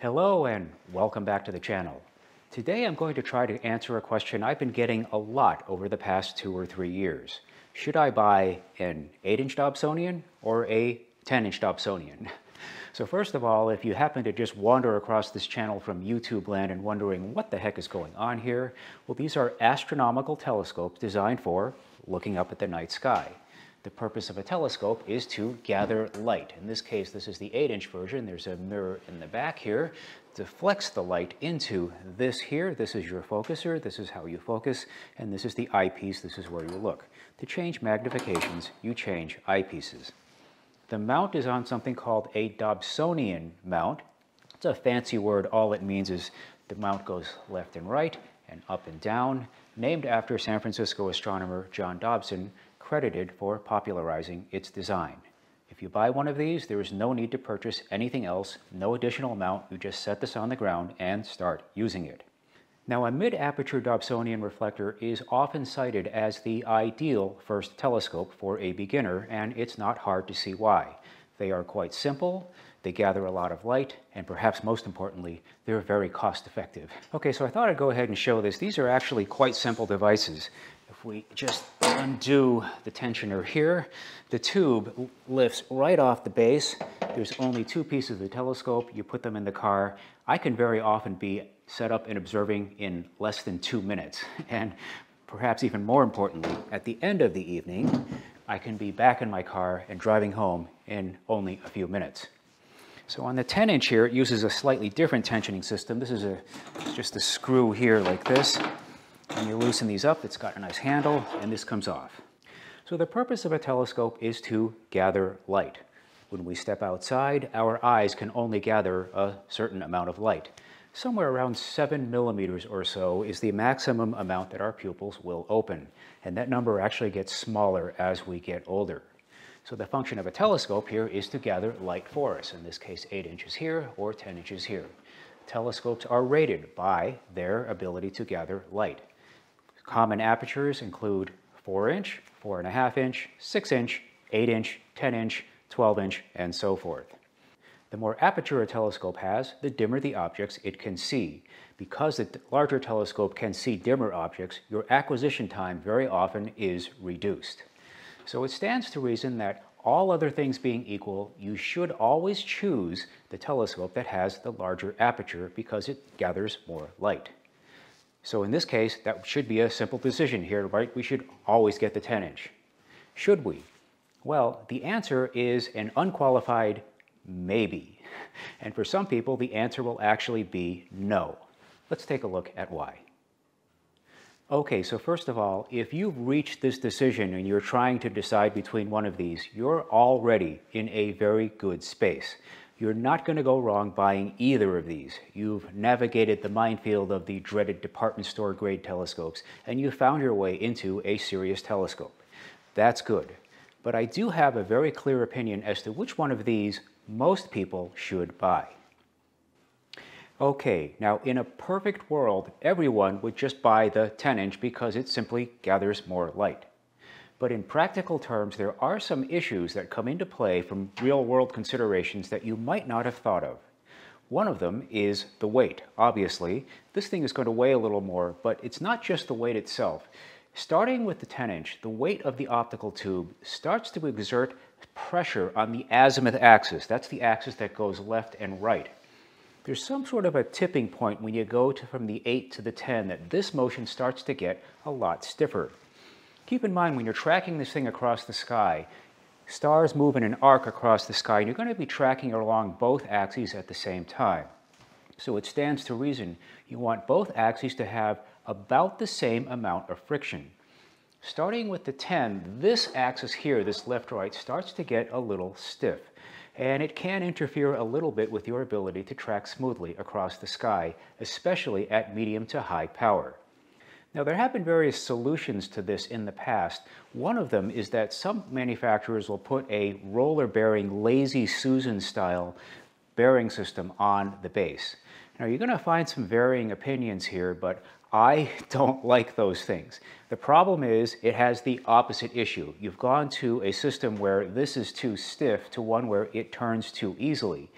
Hello and welcome back to the channel. Today I'm going to try to answer a question I've been getting a lot over the past two or three years. Should I buy an 8-inch Dobsonian or a 10-inch Dobsonian? So first of all, if you happen to just wander across this channel from YouTube land and wondering what the heck is going on here, well these are astronomical telescopes designed for looking up at the night sky. The purpose of a telescope is to gather light. In this case, this is the 8-inch version. There's a mirror in the back here. Deflects the light into this here. This is your focuser. This is how you focus. And this is the eyepiece. This is where you look. To change magnifications, you change eyepieces. The mount is on something called a Dobsonian mount. It's a fancy word. All it means is the mount goes left and right and up and down, named after San Francisco astronomer John Dobson, credited for popularizing its design. If you buy one of these, there is no need to purchase anything else, no additional amount, you just set this on the ground and start using it. Now a mid-aperture Dobsonian reflector is often cited as the ideal first telescope for a beginner, and it's not hard to see why. They are quite simple, they gather a lot of light, and perhaps most importantly, they're very cost effective. Okay, so I thought I'd go ahead and show this. These are actually quite simple devices. If we just undo the tensioner here, the tube lifts right off the base. There's only two pieces of the telescope. You put them in the car. I can very often be set up and observing in less than two minutes. And perhaps even more importantly, at the end of the evening, I can be back in my car and driving home in only a few minutes. So on the 10 inch here, it uses a slightly different tensioning system. This is a, just a screw here like this. When you loosen these up, it's got a nice handle, and this comes off. So the purpose of a telescope is to gather light. When we step outside, our eyes can only gather a certain amount of light. Somewhere around 7 millimeters or so is the maximum amount that our pupils will open, and that number actually gets smaller as we get older. So the function of a telescope here is to gather light for us, in this case 8 inches here or 10 inches here. Telescopes are rated by their ability to gather light. Common apertures include 4 inch, 4.5 inch, 6 inch, 8 inch, 10 inch, 12 inch, and so forth. The more aperture a telescope has, the dimmer the objects it can see. Because the larger telescope can see dimmer objects, your acquisition time very often is reduced. So it stands to reason that all other things being equal, you should always choose the telescope that has the larger aperture because it gathers more light. So in this case, that should be a simple decision here, right? We should always get the 10 inch. Should we? Well, the answer is an unqualified maybe. And for some people, the answer will actually be no. Let's take a look at why. Okay, so first of all, if you've reached this decision and you're trying to decide between one of these, you're already in a very good space. You're not going to go wrong buying either of these. You've navigated the minefield of the dreaded department store grade telescopes, and you found your way into a serious telescope. That's good. But I do have a very clear opinion as to which one of these most people should buy. Okay, now in a perfect world, everyone would just buy the 10 inch because it simply gathers more light. But in practical terms, there are some issues that come into play from real world considerations that you might not have thought of. One of them is the weight. Obviously, this thing is going to weigh a little more, but it's not just the weight itself. Starting with the 10 inch, the weight of the optical tube starts to exert pressure on the azimuth axis. That's the axis that goes left and right. There's some sort of a tipping point when you go to, from the 8 to the 10 that this motion starts to get a lot stiffer. Keep in mind when you're tracking this thing across the sky, stars move in an arc across the sky, and you're going to be tracking along both axes at the same time. So it stands to reason you want both axes to have about the same amount of friction. Starting with the 10, this axis here, this left-right, starts to get a little stiff. And it can interfere a little bit with your ability to track smoothly across the sky, especially at medium to high power. Now, there have been various solutions to this in the past. One of them is that some manufacturers will put a roller bearing, lazy Susan style bearing system on the base. Now, you're going to find some varying opinions here, but I don't like those things. The problem is it has the opposite issue. You've gone to a system where this is too stiff to one where it turns too easily.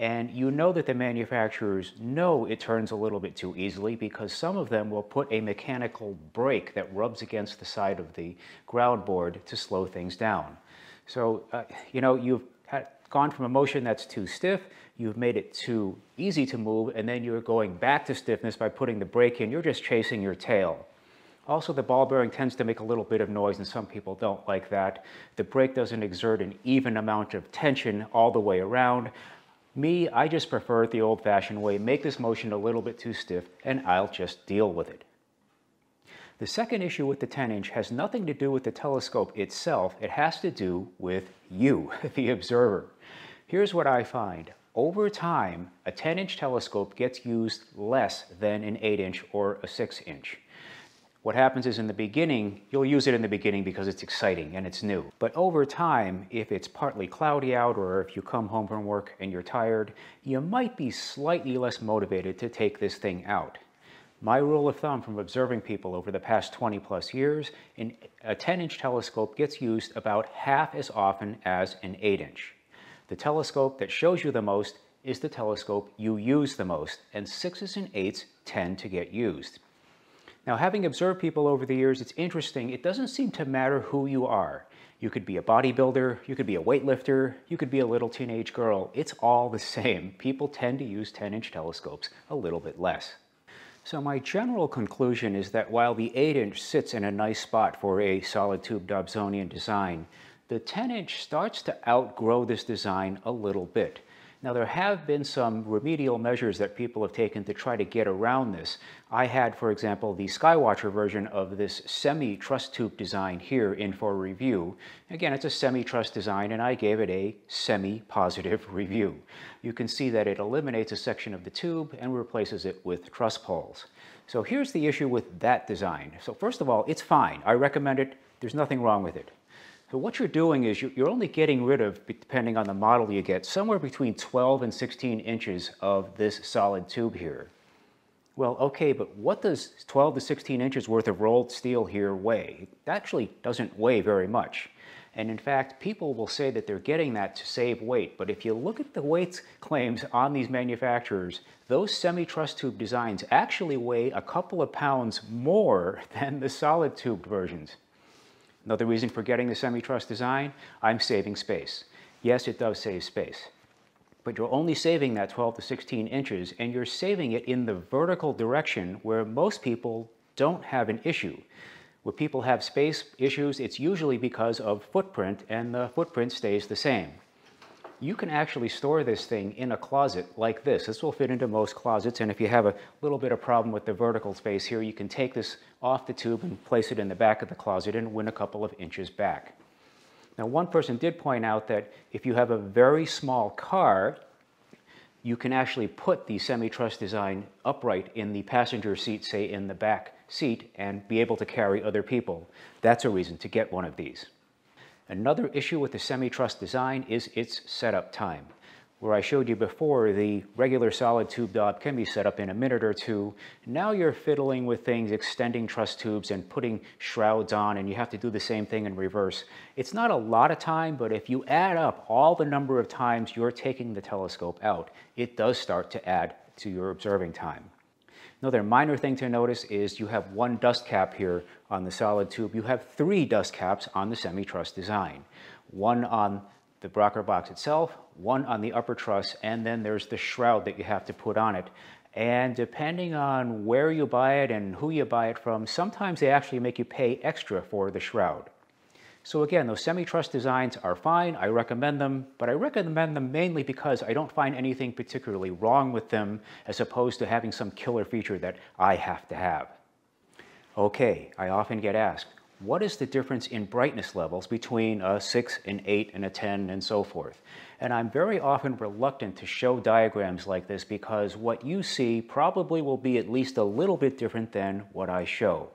And you know that the manufacturers know it turns a little bit too easily because some of them will put a mechanical brake that rubs against the side of the ground board to slow things down. So, uh, you know, you've had, gone from a motion that's too stiff, you've made it too easy to move, and then you're going back to stiffness by putting the brake in. You're just chasing your tail. Also, the ball bearing tends to make a little bit of noise, and some people don't like that. The brake doesn't exert an even amount of tension all the way around. Me, I just prefer it the old-fashioned way. Make this motion a little bit too stiff, and I'll just deal with it. The second issue with the 10-inch has nothing to do with the telescope itself. It has to do with you, the observer. Here's what I find. Over time, a 10-inch telescope gets used less than an 8-inch or a 6-inch. What happens is in the beginning, you'll use it in the beginning because it's exciting and it's new. But over time, if it's partly cloudy out or if you come home from work and you're tired, you might be slightly less motivated to take this thing out. My rule of thumb from observing people over the past 20 plus years, a 10 inch telescope gets used about half as often as an 8 inch. The telescope that shows you the most is the telescope you use the most, and 6s and 8s tend to get used. Now, having observed people over the years, it's interesting. It doesn't seem to matter who you are. You could be a bodybuilder, you could be a weightlifter, you could be a little teenage girl. It's all the same. People tend to use 10-inch telescopes a little bit less. So my general conclusion is that while the 8-inch sits in a nice spot for a solid tube Dobsonian design, the 10-inch starts to outgrow this design a little bit. Now, there have been some remedial measures that people have taken to try to get around this. I had, for example, the Skywatcher version of this semi-truss tube design here in for review. Again, it's a semi-truss design, and I gave it a semi-positive review. You can see that it eliminates a section of the tube and replaces it with truss poles. So here's the issue with that design. So first of all, it's fine. I recommend it. There's nothing wrong with it. So what you're doing is you're only getting rid of, depending on the model you get, somewhere between 12 and 16 inches of this solid tube here. Well, okay, but what does 12 to 16 inches worth of rolled steel here weigh? It actually doesn't weigh very much. And in fact, people will say that they're getting that to save weight, but if you look at the weight claims on these manufacturers, those semi-truss tube designs actually weigh a couple of pounds more than the solid tube versions. Another reason for getting the semi-truss design, I'm saving space. Yes, it does save space. But you're only saving that 12 to 16 inches, and you're saving it in the vertical direction where most people don't have an issue. Where people have space issues, it's usually because of footprint, and the footprint stays the same you can actually store this thing in a closet like this. This will fit into most closets, and if you have a little bit of problem with the vertical space here, you can take this off the tube and place it in the back of the closet and win a couple of inches back. Now, one person did point out that if you have a very small car, you can actually put the semi-truss design upright in the passenger seat, say in the back seat, and be able to carry other people. That's a reason to get one of these. Another issue with the semi-truss design is its setup time. Where I showed you before, the regular solid tube Dob can be set up in a minute or two. Now you're fiddling with things, extending truss tubes and putting shrouds on, and you have to do the same thing in reverse. It's not a lot of time, but if you add up all the number of times you're taking the telescope out, it does start to add to your observing time. Another minor thing to notice is you have one dust cap here on the solid tube. You have three dust caps on the semi-truss design. One on the rocker box itself, one on the upper truss, and then there's the shroud that you have to put on it. And depending on where you buy it and who you buy it from, sometimes they actually make you pay extra for the shroud. So again, those semi-truss designs are fine. I recommend them, but I recommend them mainly because I don't find anything particularly wrong with them as opposed to having some killer feature that I have to have. Okay, I often get asked, what is the difference in brightness levels between a 6, an 8, and a 10, and so forth? And I'm very often reluctant to show diagrams like this because what you see probably will be at least a little bit different than what I show.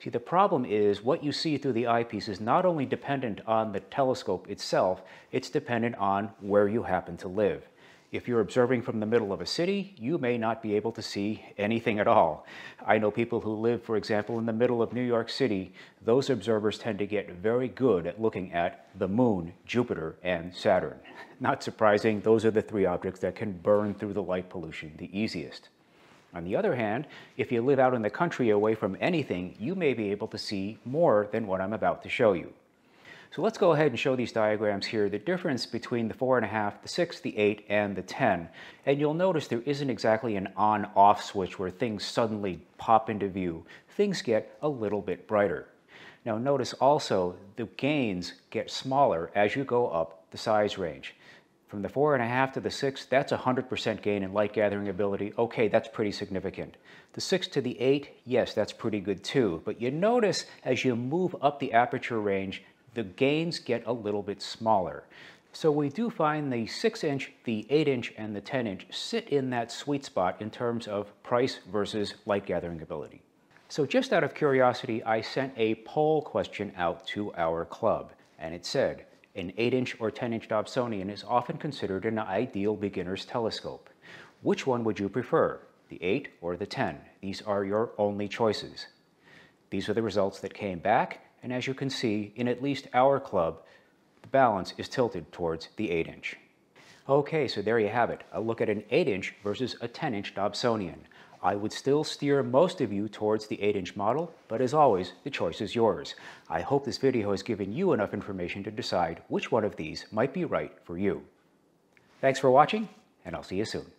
See, the problem is what you see through the eyepiece is not only dependent on the telescope itself, it's dependent on where you happen to live. If you're observing from the middle of a city, you may not be able to see anything at all. I know people who live, for example, in the middle of New York City. Those observers tend to get very good at looking at the moon, Jupiter, and Saturn. Not surprising, those are the three objects that can burn through the light pollution the easiest. On the other hand, if you live out in the country away from anything, you may be able to see more than what I'm about to show you. So let's go ahead and show these diagrams here, the difference between the 4.5, the 6, the 8, and the 10. And you'll notice there isn't exactly an on-off switch where things suddenly pop into view. Things get a little bit brighter. Now notice also the gains get smaller as you go up the size range. From the 4.5 to the 6, that's 100% gain in light gathering ability. Okay, that's pretty significant. The 6 to the 8, yes, that's pretty good too. But you notice as you move up the aperture range, the gains get a little bit smaller. So we do find the 6 inch, the 8 inch, and the 10 inch sit in that sweet spot in terms of price versus light gathering ability. So just out of curiosity, I sent a poll question out to our club, and it said, an 8 inch or 10 inch Dobsonian is often considered an ideal beginner's telescope. Which one would you prefer, the 8 or the 10? These are your only choices. These are the results that came back, and as you can see, in at least our club, the balance is tilted towards the 8 inch. Okay, so there you have it, a look at an 8 inch versus a 10 inch Dobsonian. I would still steer most of you towards the 8 inch model, but as always, the choice is yours. I hope this video has given you enough information to decide which one of these might be right for you. Thanks for watching, and I'll see you soon.